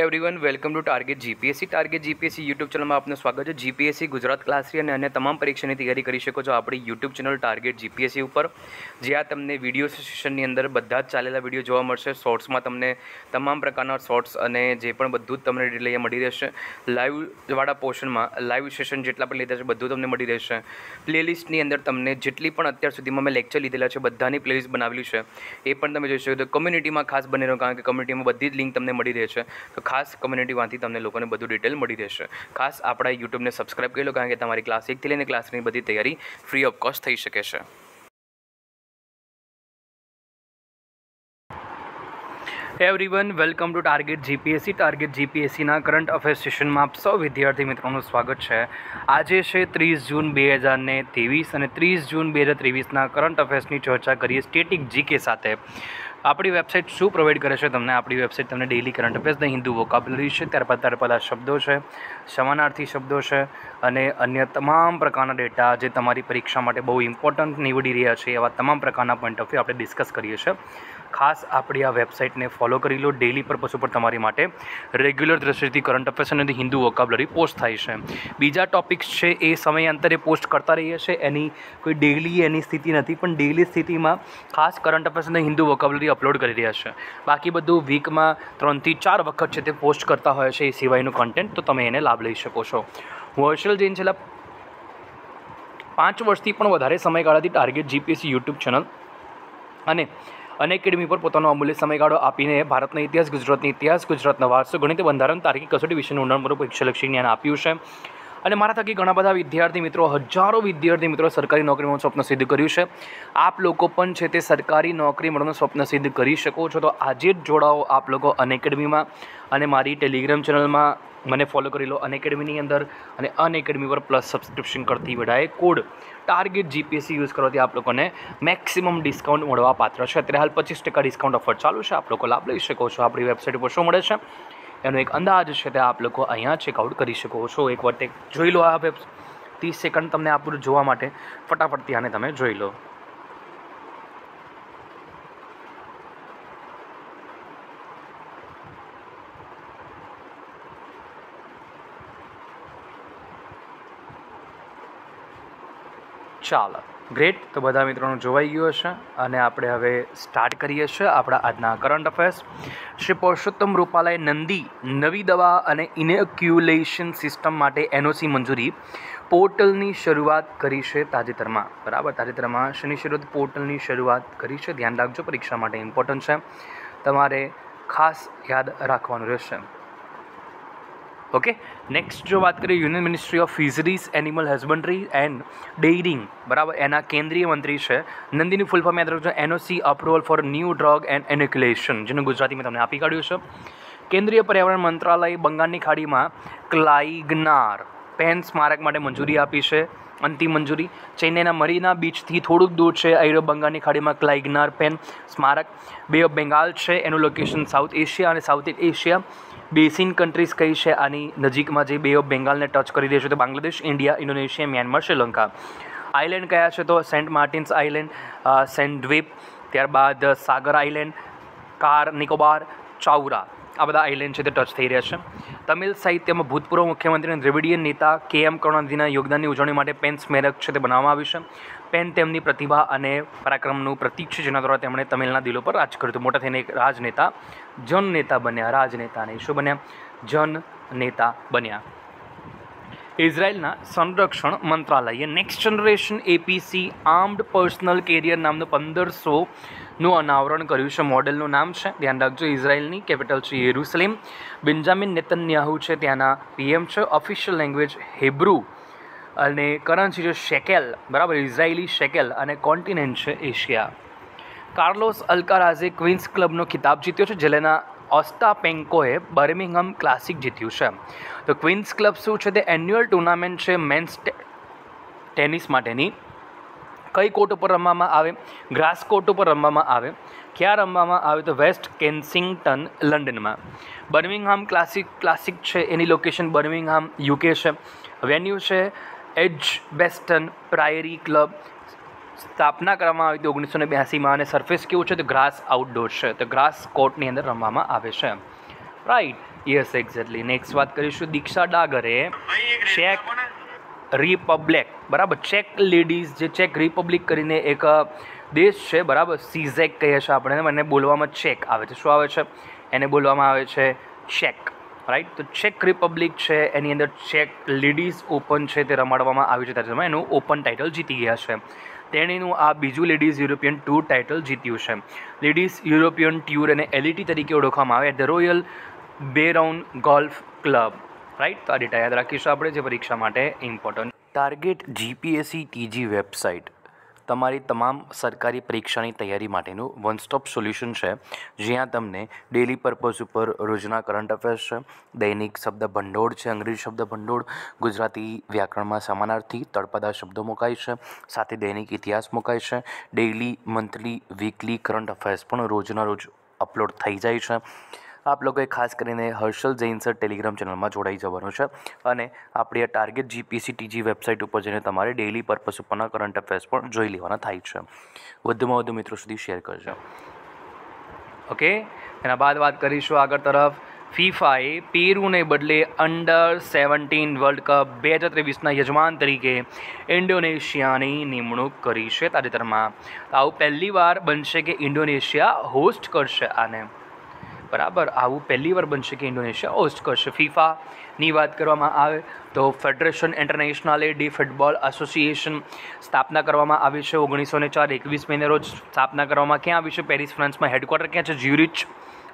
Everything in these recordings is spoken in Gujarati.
Everyone welcome to target GPSC target GPSC YouTube ચેનલમાં આપનું સ્વાગત છે. જીપીએસસી ગુજરાત ક્લાસરી અને અન્ય તમામ પરીક્ષાની તૈયારી કરી શકો છો આપણી યુટ્યુબ ચેનલ ટાર્ગેટ જીપીએસસી ઉપર. જ્યાં તમને વીડિયો સેશનની અંદર બધા જ ચાલેલા વીડિયો જોવા મળશે. શોર્ટ્સમાં તમને તમામ પ્રકારના શોર્ટ્સ અને જે પણ બધું જ તમને ડિટેલ મળી રહેશે. લાઈવવાળા પોર્શનમાં લાઈવ સેશન જેટલા પણ લીધા છે બધું તમને મળી રહેશે. પ્લેલિસ્ટની અંદર તમને જેટલી પણ અત્યાર સુધીમાં મેં લેક્ચર લીધેલા છે બધાની પ્લેલિસ્ટ બનાવેલી છે. એ પણ તમે જોઈ શકો તો કમ્યુનિટીમાં ખાસ બની રહ્યો કારણ કે કમ્યુનિટીમાં બધી જ લિંક તમને મળી રહે છે. તો ખાસ કમ્યુનિટીમાંથી તમને લોકોને બધું ડિટેલ મળી રહેશે. ખાસ આપણા યુટ્યુબને સબસ્ક્રાઇબ કરી લો, કારણ કે તમારી ક્લાસ એકથી લઈને ક્લાસની બધી તૈયારી ફ્રી ઓફ કોસ્ટ થઈ શકે છે. Everyone welcome to target GPSC target જીપીએસસીના current affairs સેશનમાં આપ સૌ વિદ્યાર્થી મિત્રોનું સ્વાગત છે. આજે છે ત્રીસ જૂન બે હજારને ત્રેવીસ અને ત્રીસ જૂન બે હજાર ત્રેવીસના કરંટ અફેર્સની ચર્ચા કરીએ સ્ટેટિક જીકે સાથે. આપણી વેબસાઇટ શું પ્રોવાઈડ કરે છે તમને? આપણી વેબસાઇટ તમને daily current affairs the Hindu vocabulary છે ત્યારબાદ ત્યારબાદ શબ્દો છે, સમાનાર્થી શબ્દો છે અને અન્ય તમામ પ્રકારના ડેટા જે તમારી પરીક્ષા માટે બહુ ઇમ્પોર્ટન્ટ નીવડી રહ્યા છે એવા તમામ પ્રકારના પોઈન્ટ ઓફ વ્યૂ આપણે ડિસ્કસ કરીએ છીએ. ખાસ આપણી આ વેબસાઇટને ફોલો કરી લો. ડેલી પર્પસ ઉપર તમારી માટે રેગ્યુલર દ્રષ્ટિથી કરંટ અફેર્સ અને હિન્દુ વોકાબલરી પોસ્ટ થાય છે. બીજા ટોપિક્સ છે એ સમયાંતરે પોસ્ટ કરતા રહીએ છીએ. એની કોઈ ડેલી એની સ્થિતિ નથી, પણ ડેલી સ્થિતિમાં ખાસ કરંટ અફેર્સ અને હિન્દુ વોકાબલરી અપલોડ કરી રહ્યા છે. બાકી બધું વીકમાં ત્રણથી ચાર વખત છે તે પોસ્ટ કરતા હોય છે એ સિવાયનું કન્ટેન્ટ તો તમે એને લાભ લઈ શકો છો. વર્ચ્યુઅલ જૈન છેલ્લા પાંચ વર્ષથી પણ વધારે સમયગાળાથી ટાર્ગેટ જીપીએસસી યુટ્યુબ ચેનલ અને અનએકેડમી પર પોતાનો અમૂલ્ય સમયગાળો આપીને ભારતના ઇતિહાસ, ગુજરાતની ઇતિહાસ, ગુજરાતના વારસો, ગણિત, બંધારણ, તાર્કિક કસોટી વિશેનું ઊંડાણપૂર્વક પરીક્ષાલક્ષી જ્ઞાન આપ્યું છે. અને મારા થકી ઘણા બધા વિદ્યાર્થી મિત્રો, હજારો વિદ્યાર્થી મિત્રો સરકારી નોકરીમાં સ્વપ્ન સિદ્ધ કર્યું છે. આપ લોકો પણ છે તે સરકારી નોકરી મળવાનું સ્વપ્ન સિદ્ધ કરી શકો છો. તો આજે જ જોડાઓ આપ લોકો અનએકેડમીમાં અને મારી ટેલિગ્રામ ચેનલમાં મને ફોલો કરી લો અનએકેડમીની અંદર. અને અનએકેડમી પર પ્લસ સબસ્ક્રિપ્શન કરતી વેળાએ કોડ ટાર્ગેટ જીપીએસસી યુઝ કરવાથી આપ લોકોને મેક્સિમમ ડિસ્કાઉન્ટ મળવા પાત્ર છે. અત્યારે હાલ પચીસ ટકા ડિસ્કાઉન્ટ ઓફર ચાલુ છે. આપ લોકો લાભ લઈ શકો છો. આપણી વેબસાઇટ ઉપર શું મળે છે? એનો એક અંદાજ છે તે આપ લોકો અહીંયા ચેકઆઉટ કરી શકો છો. એક વખતે જોઈ લો આ વેબ ત્રીસ સેકન્ડ તમને આ પૂરું જોવા માટે ફટાફટ ત્યાંને તમે જોઈ લો. ચાલો. ગ્રેટ તો બધા મિત્રોનું જોવાઈ ગયું હશે. અને આપણે હવે સ્ટાર્ટ કરીએ છીએ આપણા આજના કરંટ અફેર્સ શ્રી પુરુષોત્તમ રૂપાલાએ નંદી, નવી દવા અને ઇનેક્યુલેશન સિસ્ટમ માટે એનઓસી મંજૂરી પોર્ટલની શરૂઆત કરી છે તાજેતરમાં. બરાબર? તાજેતરમાં શનિ શરૂઆત પોર્ટલની શરૂઆત કરી છે. ધ્યાન રાખજો, પરીક્ષા માટે ઇમ્પોર્ટન્ટ છે. તમારે ખાસ યાદ રાખવાનું રહેશે. ઓકે નેક્સ્ટ જો વાત કરીએ union ministry of fisheries animal husbandry and dairying બરાબર? એના કેન્દ્રીય મંત્રી છે. નંદીની ફૂલ ફોર્મ યાદ રાખજો NOC approval for new drug and enucleation જેનું ગુજરાતી મેં તમને આપી કાઢ્યું છે. કેન્દ્રીય પર્યાવરણ મંત્રાલય બંગાળની ખાડીમાં ક્લાઇગનાર. પેન સ્મારક માટે મંજૂરી આપી છે. અંતિમ મંજૂરી. ચેન્નઈના મરીના બીચથી થોડુંક દૂર છે આઈરો બંગાળની ખાડીમાં ક્લાઇગનાર પેન સ્મારક. બે ઓફ બેંગાલ છે, એનું લોકેશન સાઉથ એશિયા અને સાઉથ એશિયા બેસિન કન્ટ્રીઝ કઈ છે? આની નજીકમાં જે બે ઓફ બેંગાલને ટચ કરી છે, તો Bangladesh, India, Indonesia, Myanmar, Sri Lanka. Island કયા છે? તો સેન્ટ માર્ટિન્સ આઇલેન્ડ સેન્ટ દ્વીપ ત્યારબાદ સાગર આઇલેન્ડ કાર નિકોબાર ચાઉરા આ બધા આઇલેન્ડ છે તે ટચ થઈ રહ્યા છે. તમિલ સાહિત્યમાં ભૂતપૂર્વ મુખ્યમંત્રી અને દ્રવિડીયન નેતા કે એમ કરુણાનિધિના યોગદાનની ઉજવણી માટે પેન સ્મેરક છે તે બનાવવામાં આવ્યું છે. પેન તેમની પ્રતિભા અને પરાક્રમનું પ્રતીક છે જેના દ્વારા તેમણે તમિલના દિલો પર રાજ કર્યું હતું. મોટા થઈને એક રાજનેતા, જન નેતા બન્યા. રાજનેતા નહીં શું બન્યા. જન નેતા બન્યા. ઇઝરાયલના સંરક્ષણ મંત્રાલયે next generation APC armoured personnel carrier નામનું પંદરસોનું અનાવરણ કર્યું છે. મોડેલનું નામ છે. ધ્યાન રાખજો, ઇઝરાયલની કેપિટલ છે યેરુસલેમ. બિન્જામિન નેતન્યાહુ છે ત્યાંના પીએમ છે. ઓફિશિયલ લેંગ્વેજ હેબ્રુ અને કરન્સી છે શેકેલ. બરાબર, ઇઝરાયેલી શેકેલ અને કોન્ટિનેન્ટ છે એશિયા. કાર્લોસ અલ્કારાઝે ક્વીન્સ ક્લબનો ખિતાબ જીત્યો છે, જેલેના ઓસ્ટાપેન્કોએ બર્મિંગહમ ક્લાસિક જીત્યું છે. તો ક્વીન્સ ક્લબ શું છે? તે એન્યુઅલ ટુર્નામેન્ટ છે મેન્સ ટેનિસ માટેની. કઈ કોર્ટ ઉપર રમવામાં આવે? ગ્રાસ કોર્ટ ઉપર રમવામાં આવે. ક્યાં રમવામાં આવે તો વેસ્ટ કેન્સિંગટન લંડનમાં. બર્મિંગહામ ક્લાસિક ક્લાસિક છે એની લોકેશન બર્મિંગહામ યુકે છે. વેન્યુ છે એજ બેસ્ટન પ્રાયરી ક્લબ. સ્થાપના કરવામાં આવી હતી ઓગણીસો ને બ્યાસીમાં અને સરફેસ કેવું છે તો ગ્રાસ આઉટડોર છે. તો ગ્રાસ કોર્ટની અંદર રમવામાં આવે છે. રાઈટ યસ એક્ઝેક્ટલી નેક્સ્ટ વાત કરીશું દીક્ષા ડાગરે ચેક રિપબ્લિક. બરાબર? ચેક લેડીઝ જે ચેક રિપબ્લિક કરીને એક દેશ છે, બરાબર? સીઝેક કહીએ છીએ આપણે મને બોલવામાં ચેક આવે છે. શું આવે છે? એને બોલવામાં આવે છે ચેક રાઈટ તો ચેક રિપબ્લિક છે, એની અંદર ચેક લેડીઝ ઓપન છે તે રમાડવામાં આવ્યું છે. ત્યારે એનું ઓપન ટાઇટલ જીતી ગયા છે. તેણીનું આ બીજું લેડીઝ યુરોપિયન ટૂર ટાઇટલ જીત્યું છે. લેડીઝ યુરોપિયન ટૂર અને એલઈટી તરીકે ઓળખવામાં આવે. The Royal Beroun Golf Club right તો આ ડેટા યાદ રાખીશું આપણે જે પરીક્ષા માટે important target GPSC TG website તમારી તમામ સરકારી પરીક્ષાની તૈયારી માટેનું વન સ્ટોપ સોલ્યુશન છે. જ્યાં તમને ડેલી પર્પઝ ઉપર રોજના કરંટ અફેર્સ છે, દૈનિક શબ્દ ભંડોળ છે, અંગ્રેજી શબ્દ ભંડોળ, ગુજરાતી વ્યાકરણમાં સમાનાર્થી તળપદા શબ્દો મુકાય છે, સાથે દૈનિક ઇતિહાસ મુકાય છે daily monthly weekly current affairs પણ રોજના રોજ અપલોડ થઈ જાય છે. આપ લોકોએ ખાસ કરીને હર્ષલ જૈન સર ટેલિગ્રામ ચેનલમાં જોડાઈ જવાનું છે અને આપણી આ ટાર્ગેટ જીપીસી ટીજી વેબસાઇટ ઉપર જઈને તમારે ડેઇલી પર્પસ ઉપરના કરંટ અફેર્સ પણ જોઈ લેવાના થાય છે. વધુમાં વધુ મિત્રો સુધી શેર કરજો. ઓકે એના બાદ વાત કરીશું આગળ તરફ. ફીફાએ પેરુને બદલે અંડર સેવન્ટીન વર્લ્ડ કપ બે હજાર ત્રેવીસના યજમાન તરીકે ઇન્ડોનેશિયાની નિમણૂક કરી છે તાજેતરમાં. આવું પહેલી વાર બનશે કે ઇન્ડોનેશિયા હોસ્ટ કરશે આને. બરાબર, આવું પહેલી વાર બનશે કે ઇન્ડોનેશિયા? હોસ્ટ કરશે ફીફાની વાત કરવામાં આવે તો Fédération Internationale de Football Association સ્થાપના કરવામાં આવી છે. ઓગણીસો ને ચાર એકવીસ મેને રોજ સ્થાપના કરવામાં ક્યાં આવી છે? પેરિસ, ફ્રાન્સમાં હેડક્વાર્ટર ક્યાં છે? જ્યુરિચ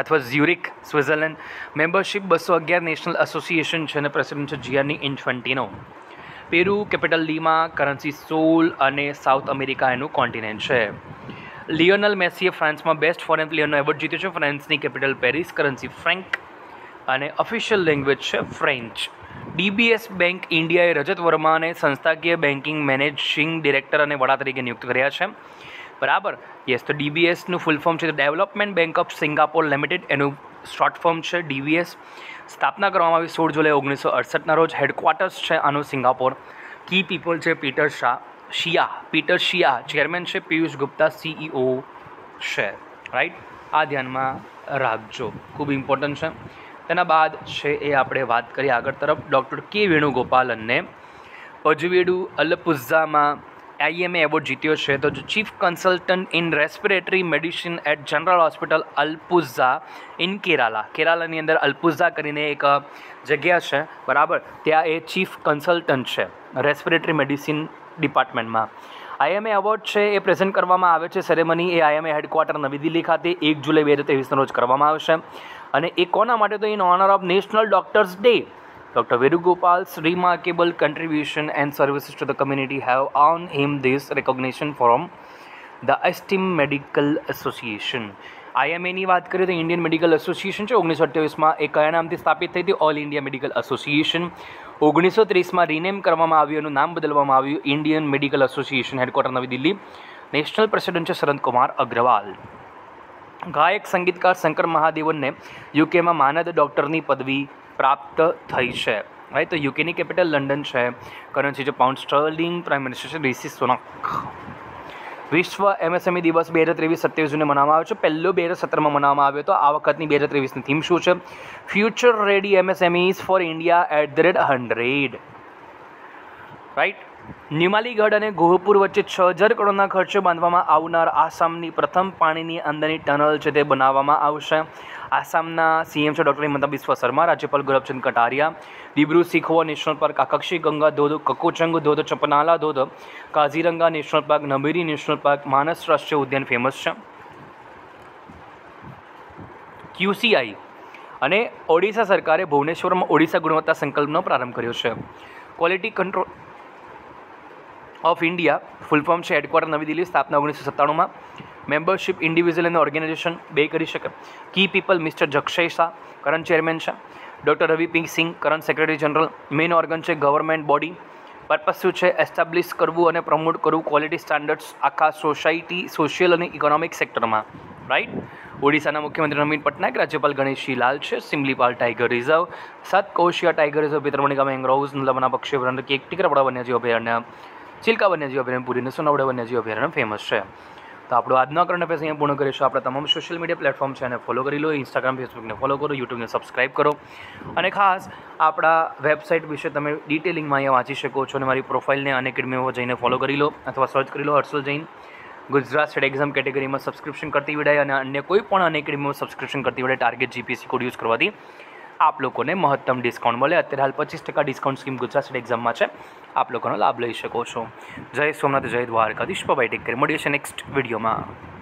અથવા ઝ્યુરિક સ્વિટ્ઝરલેન્ડ મેમ્બરશિપ બસો અગિયાર નેશનલ એસોસિએશન છે અને પ્રેસિડેન્ટ છે Gianni Infantino Peru capital Lima currency sol અને સાઉથ અમેરિકા એનું કોન્ટિનેન્ટ છે. લિયોનલ મેસીએ ફ્રાન્સમાં બેસ્ટ ફોરેન પ્લેયરનો એવોર્ડ જીત્યો છે. ફ્રાન્સની કેપિટલ પેરિસ કરન્સી ફ્રેન્ક અને ઓફિશિયલ લેંગ્વેજ છે ફ્રેન્ચ ડીબીએસ બેંક ઇન્ડિયાએ રજત વર્માને સંસ્થાકીય બેન્કિંગ મેનેજિંગ ડિરેક્ટર અને વડા તરીકે નિયુક્ત કર્યા છે. બરાબર? યસ તો ડીબીએસનું ફૂલ ફોર્મ છે. Development bank of Singapore limited એનું શોર્ટ ફોર્મ છે ડીબીએસ સ્થાપના કરવામાં આવી સોળ જુલાઈ ઓગણીસો અડસઠના રોજ. હેડક્વાર્ટર્સ છે આનું સિંગાપોર કી પીપલ છે Peter Shah Seah, Peter Seah chairman છે પિયુષ ગુપ્તા સીઈઓ છે. રાઈટ આ ધ્યાનમાં રાખજો. ખૂબ ઇમ્પોર્ટન્ટ છે. તેના બાદ છે એ આપણે વાત કરીએ આગળ તરફ. ડૉક્ટર કે વેણુગોપાલનને. પજવેડુ અલપુઝામાં આઈએમએ એવોર્ડ જીત્યો છે. તો chief consultant in respiratory medicine at general hospital Alappuzha in Kerala. કેરાલાની અંદર અલ્પુઝા કરીને એક જગ્યા છે. બરાબર? ત્યાં એ ચીફ કન્સલ્ટન્ટ છે. રેસ્પિરેટરી મેડિસિન ડિપાર્ટમેન્ટમાં આઈએમએ એવોર્ડ છે એ પ્રેઝન્ટ કરવામાં આવે છે સેરેમની એ આઈએમએ હેડક્વાર્ટર નવી દિલ્હી ખાતે એક જુલાઈ બે હજાર ત્રેવીસના રોજ કરવામાં આવશે અને એ કોના માટે તો in honour of national doctors day Dr. Vedugopal's remarkable contribution and services to the community have earned him this recognition from the Esteem Medical Association. આઈએમએની વાત કરીએ તો ઇન્ડિયન મેડિકલ એસોસિએશન છે. ઓગણીસો અઠ્યાવીસમાં એ કયા નામથી સ્થાપિત થઈ હતી? All India medical association. ઓગણીસો ત્રીસમાં રિનેમ કરવામાં આવ્યું, એનું નામ બદલવામાં આવ્યું, ઇન્ડિયન મેડિકલ એસોસિએશન હેડક્વાર્ટર નવી દિલ્હી. નેશનલ પ્રેસિડેન્ટ છે શરદ કુમાર અગ્રવાલ. ગાયક, સંગીતકાર શંકર મહાદેવનને યુકેમાં માનદ ડૉક્ટરની પદવી પ્રાપ્ત થઈ છે. રાઈટ તો યુકેની કેપિટલ લંડન છે. કરન્સી છે પાઉન્ડ સ્ટર્લિંગ, પ્રાઇમ મિનિસ્ટર છે રિસી સોનક વિશ્વ એમએસએમઈ દિવસ બે હજાર ત્રેવીસ સત્યાવીસ જૂને મનાવવામાં આવ્યો છે. પહેલો બે હજાર સત્તરમાં મનાવવામાં આવ્યો હતો. આ વખતની બે હજાર ત્રેવીસની થીમ શું છે? Future ready MSMEs for India at the rate hundred right Numaligarh અને ગોહપુર વચ્ચે છ હજાર કરોડના ખર્ચે બાંધવામાં આવનાર આસામની પ્રથમ પાણીની અંદરની ટનલ છે તે બનાવવામાં આવશે. આસામના સીએમ છે ડૉક્ટર હિમંતા બિસ્વા શર્મા, રાજ્યપાલ ગૌરવચંદ કટારિયા, દિબ્રુ સિખવો નેશનલ પાર્ક, આકક્ષી ગંગા ધોધ, કકોચંગ ધોધ, ચપનાલા ધોધ, Kaziranga national park Nameri national park, Manas રાષ્ટ્રીય ઉદ્યાન ફેમસ છે. ક્યુસીઆઈ અને ઓડિશા સરકારે ભુવનેશ્વરમાં ઓડિશા ગુણવત્તા સંકલ્પનો પ્રારંભ કર્યો છે. Quality control of India full form છે હેડક્વાર્ટર નવી દિલ્હી, સ્થાપના ઓગણીસો સત્તાણુંમાં. મેમ્બરશિપ ઇન્ડિવિજ્યુઅલ અને ઓર્ગેનાઇઝેશન બે કરી શકે. Key people mister Jakshay Shah, current chairman છે. Doctor Ravi pink Singh, current secretary general. Main organ છે ગવર્મેન્ટ બોડી પર્પસ શું છે? એસ્ટાબ્લિશ કરવું અને પ્રમોટ કરવું ક્વોલિટી સ્ટાન્ડર્ડ્સ આખા સોસાયટી સોશિયલ અને ઇકોનોમિક સેક્ટરમાં રાઈટ ઓડિશાના મુખ્યમંત્રી નવીન પટનાયક, રાજ્યપાલ ગણેશજી લાલ છે. સિમલીપાલ ટાઈગર રિઝર્વ સાત કોશિયા ટાઈગર રિઝર્વ ભીતરમણિકા મેંગ્રોવ્સ નલમના પક્ષી અભયારણ્ય, કેક ટીકરપડા વન્યજીવ અભયારણ્ય, ચિલકા વન્યજીવ અભયારણ્ય, પુરીને સોનાવડા વન્યજીવ અભયારણ્ય ફેમસ છે. તો આપણો આજનો કરંટ અફેર્સ અહીંયા પૂર્ણ કરીશું. આપણા તમામ સોશિયલ મીડિયા પ્લેટફોર્મ છે એને ફોલો કરી લો ઇન્સ્ટાગ્રામ ફેસબુકને ફોલો કરો યુટ્યુબને સબસ્ક્રાઈબ કરો. અને ખાસ આપણા વેબસાઇટ વિશે તમે ડિટેલિંગમાં અહીંયા વાંચી શકો છો અને મારી પ્રોફાઇલને અનએકેડમીમાં જઈને ફોલો કરી લો અથવા સર્ચ કરી લો હર્ષલ જૈન. ગુજરાત સ્ટેટ એક્ઝામ કેટેગરીમાં સબસ્ક્રિપ્શન કરતી વિડાય અને અન્ય કોઈ પણ અનએકેડમીમાં સબસ્ક્રિપ્શન કરતી વિડાય ટાર્ગેટ જીપીએસસી કોડ યુઝ કરવાથી આપ લોકોને મહત્તમ ડિસ્કાઉન્ટ મળે. અત્યારે હાલ પચીસ ટકા ડિસ્કાઉન્ટ સ્કીમ ગુજરાત સ્ટેટ એક્ઝામમાં છે. આપ લોકોનો લાભ લઈ શકો છો. જય સોમનાથ, જય દ્વારકાધીશ. બાય ટેક કરી મળીએ છીએ નેક્સ્ટ વિડીયોમાં